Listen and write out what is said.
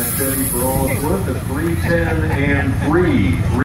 that Teddy for all it's worth at 310 and 3.